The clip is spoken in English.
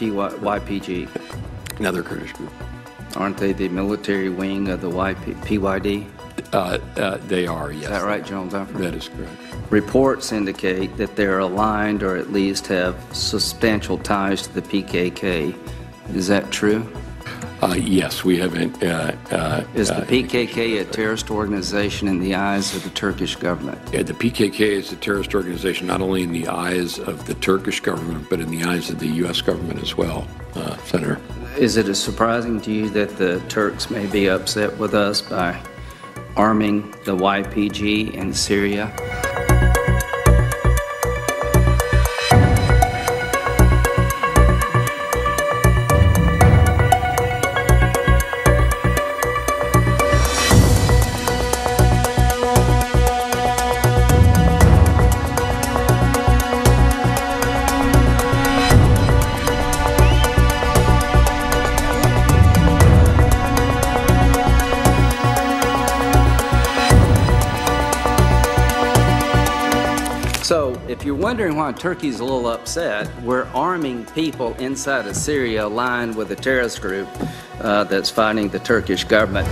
YPG? Another Kurdish group. Aren't they the military wing of the YP, PYD? Uh, uh, They are, yes. Is that right, General Dunford? That is correct. Reports indicate that they're aligned or at least have substantial ties to the PKK. Is that true? Uh, Yes, we haven't. uh, uh, Is the uh, PKK a terrorist organization in the eyes of the Turkish government? yeah, The PKK is a terrorist organization not only in the eyes of the Turkish government, but in the eyes of the U.S. government as well, uh, Senator. Is it surprising to you that the Turks may be upset with us by arming the YPG in Syria? So, if you're wondering why Turkey's a little upset, we're arming people inside of Syria aligned with a terrorist group uh, that's fighting the Turkish government.